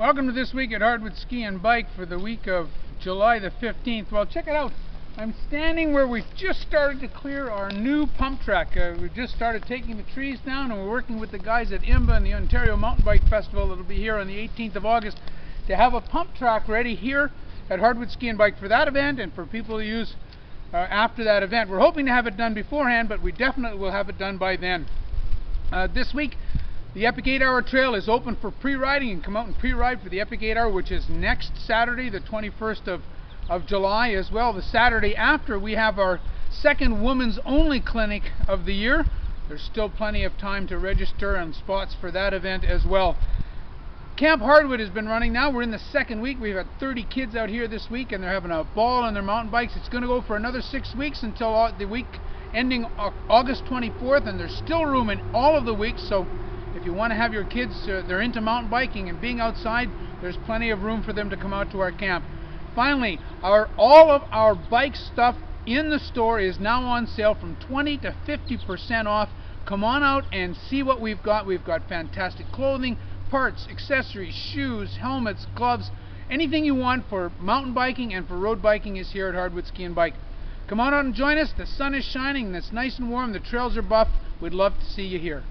Welcome to this week at Hardwood Ski and Bike for the week of July the 15th. Well, check it out. I'm standing where we've just started to clear our new pump track. Uh, we've just started taking the trees down and we're working with the guys at IMBA and the Ontario Mountain Bike Festival that'll be here on the 18th of August to have a pump track ready here at Hardwood Ski and Bike for that event and for people to use uh, after that event. We're hoping to have it done beforehand, but we definitely will have it done by then. Uh, this week, the Epic 8 Hour Trail is open for pre-riding and come out and pre-ride for the Epic 8 Hour, which is next Saturday, the 21st of, of July as well. The Saturday after, we have our second women's only clinic of the year. There's still plenty of time to register and spots for that event as well. Camp Hardwood has been running now. We're in the second week. We've had 30 kids out here this week and they're having a ball on their mountain bikes. It's going to go for another six weeks until the week ending August 24th and there's still room in all of the weeks. So if you want to have your kids, uh, they're into mountain biking and being outside, there's plenty of room for them to come out to our camp. Finally, our all of our bike stuff in the store is now on sale from 20 to 50% off. Come on out and see what we've got. We've got fantastic clothing, parts, accessories, shoes, helmets, gloves, anything you want for mountain biking and for road biking is here at Hardwood Ski and Bike. Come on out and join us. The sun is shining and it's nice and warm. The trails are buff. We'd love to see you here.